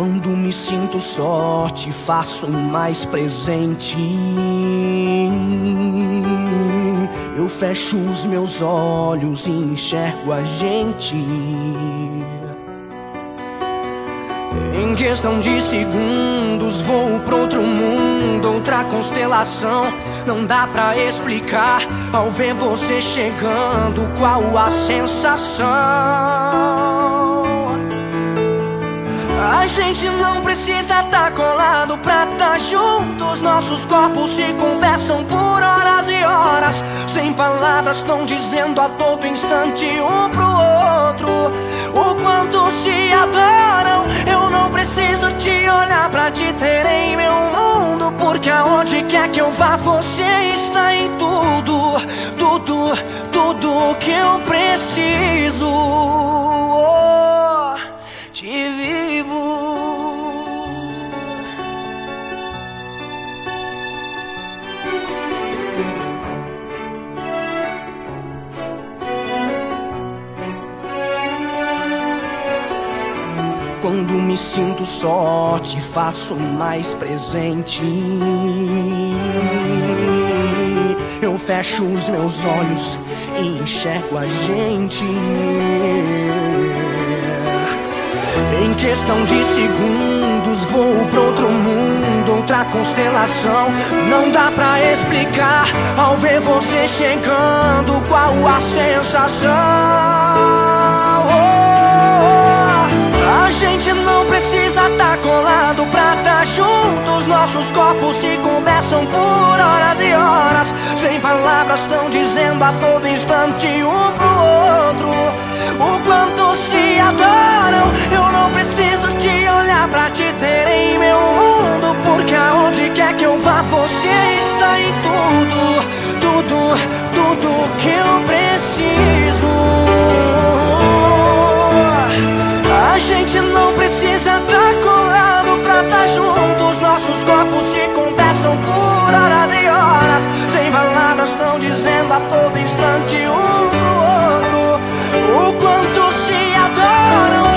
Quando me sinto sorte, faço mais presente. Eu fecho os meus olhos e enxergo a gente. Em questão de segundos, vou pro outro mundo, outra constelação. Não dá pra explicar ao ver você chegando qual a sensação. Gente não precisa tá colado pra tá juntos. Nossos corpos se conversam por horas e horas. Sem palavras, estão dizendo a todo instante um pro outro o quanto se adoram. Eu não preciso te olhar pra te ter em meu mundo. Porque aonde quer que eu vá, você está em tudo, tudo, tudo que eu preciso. Quando me sinto sorte, faço mais presente. Eu fecho os meus olhos e enxergo a gente. Em questão de segundos, vou pro outro mundo, outra constelação. Não dá pra explicar ao ver você chegando qual a sensação. Nossos corpos se conversam por horas e horas. Sem palavras, estão dizendo a todo instante um pro outro. O quanto se adoram. Eu não preciso te olhar pra te ter em meu mundo. Porque aonde quer que eu vá, você está em tudo. Tudo, tudo que eu. corpos se conversam por horas e horas Sem palavras estão dizendo a todo instante um pro outro O quanto se adoram.